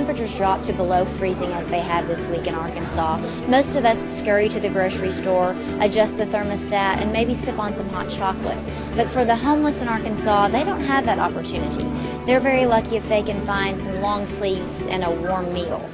temperatures drop to below freezing as they have this week in Arkansas, most of us scurry to the grocery store, adjust the thermostat, and maybe sip on some hot chocolate. But for the homeless in Arkansas, they don't have that opportunity. They're very lucky if they can find some long sleeves and a warm meal.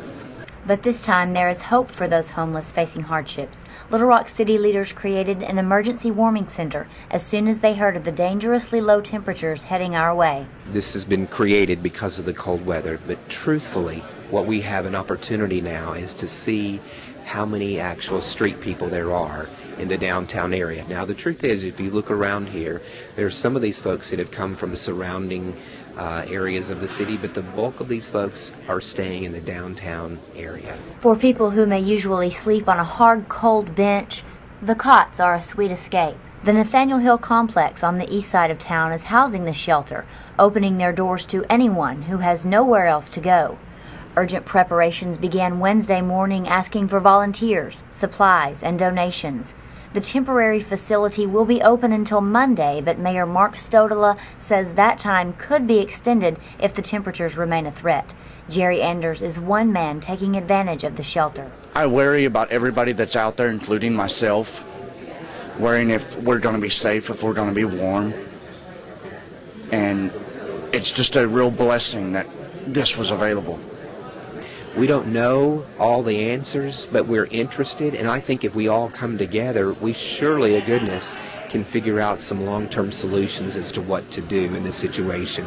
But this time there is hope for those homeless facing hardships. Little Rock City leaders created an emergency warming center as soon as they heard of the dangerously low temperatures heading our way. This has been created because of the cold weather, but truthfully, what we have an opportunity now is to see how many actual street people there are in the downtown area. Now, the truth is, if you look around here, there are some of these folks that have come from the surrounding uh, areas of the city, but the bulk of these folks are staying in the downtown area. For people who may usually sleep on a hard, cold bench, the cots are a sweet escape. The Nathaniel Hill Complex on the east side of town is housing the shelter, opening their doors to anyone who has nowhere else to go. Urgent preparations began Wednesday morning asking for volunteers, supplies, and donations. The temporary facility will be open until Monday, but Mayor Mark Stodola says that time could be extended if the temperatures remain a threat. Jerry Anders is one man taking advantage of the shelter. I worry about everybody that's out there, including myself, worrying if we're going to be safe, if we're going to be warm. And it's just a real blessing that this was available. We don't know all the answers, but we're interested, and I think if we all come together, we surely, a goodness, can figure out some long-term solutions as to what to do in this situation.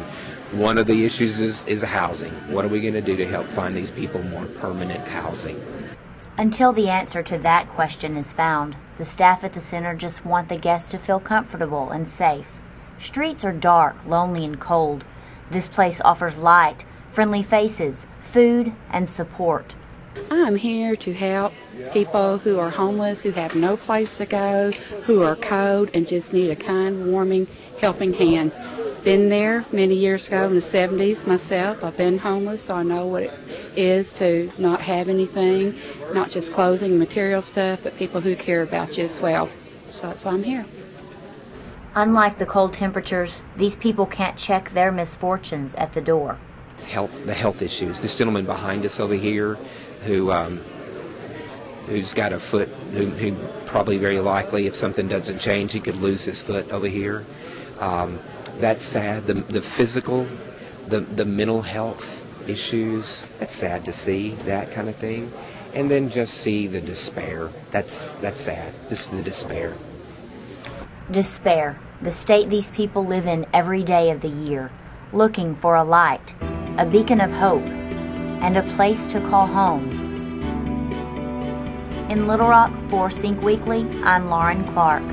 One of the issues is, is housing. What are we going to do to help find these people more permanent housing? Until the answer to that question is found, the staff at the center just want the guests to feel comfortable and safe. Streets are dark, lonely, and cold. This place offers light, friendly faces, food, and support. I'm here to help people who are homeless, who have no place to go, who are cold, and just need a kind, warming, helping hand. Been there many years ago in the 70s myself. I've been homeless, so I know what it is to not have anything, not just clothing, material stuff, but people who care about you as well. So that's why I'm here. Unlike the cold temperatures, these people can't check their misfortunes at the door health the health issues. This gentleman behind us over here, who um, who's got a foot, who, who, probably very likely, if something doesn't change, he could lose his foot over here. Um, that's sad. The the physical, the the mental health issues. That's sad to see that kind of thing, and then just see the despair. That's that's sad. Just the despair. Despair. The state these people live in every day of the year, looking for a light a beacon of hope, and a place to call home. In Little Rock for Sync Weekly, I'm Lauren Clark.